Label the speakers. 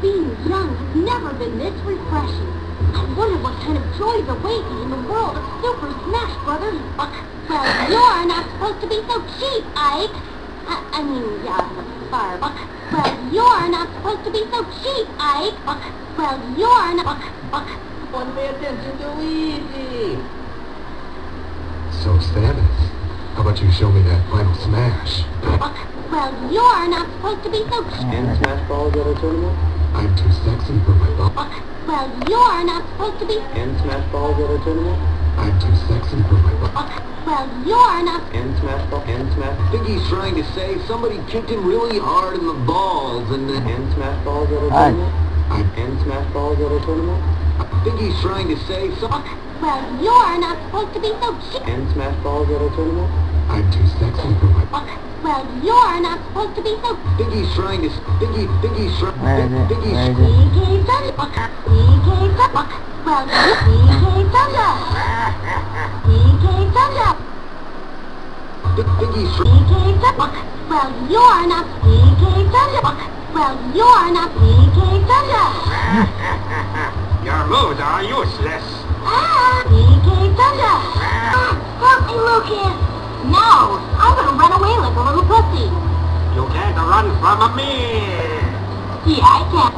Speaker 1: Being young has never been this refreshing. I wonder what kind of joys await me in the world of Super Smash Brothers Buck. Well, you're not supposed to be so cheap, Ike. I, I mean, yeah, Barb. Well, you're not supposed to be so cheap, Ike. Buck. Well, you're not... Buck, Buck.
Speaker 2: One pay attention to Luigi.
Speaker 3: So, Samus, how about you show me that final smash?
Speaker 1: Buck. Well, you're not supposed to be so cheap.
Speaker 2: And Smash Balls at a tournament?
Speaker 3: I'm too sexy for my ball.
Speaker 1: Buck. Well, you're not supposed to be...
Speaker 2: And Smash Balls at a tournament?
Speaker 3: I'm too sexy for my ball.
Speaker 1: Buck. Well, you're not...
Speaker 2: And Smash Ball? And Smash...
Speaker 4: think he's trying to say somebody kicked him really hard in the balls and then...
Speaker 2: And Smash Balls at a tournament?
Speaker 3: I'm,
Speaker 2: And Smash Balls at a tournament?
Speaker 4: I think he's trying to say
Speaker 1: Buck.
Speaker 4: something...
Speaker 1: Well, you're not supposed to be so cheap.
Speaker 2: And Smash Balls at a tournament?
Speaker 3: I'm too sexy for my ball.
Speaker 1: Buck. Well, you're not supposed to be so...
Speaker 4: I think he's trying to... think he... think he's trying...
Speaker 5: Where is it?
Speaker 4: think he's...
Speaker 5: Where is it?
Speaker 1: DK Thunder. Buck. DK Thunder. Buck. Well, DK Thunder. DK Thunder.
Speaker 4: think, think he's trying...
Speaker 1: DK Thunder. Well, you're not... DK Thunder. Buck. Well, you're not... DK Thunder.
Speaker 4: Your moves are useless.
Speaker 1: Ah! DK Thunder. Ah, help me, Lucas. No, I'm gonna run away like a little pussy.
Speaker 4: You can't run from me.
Speaker 1: Yeah, I can't.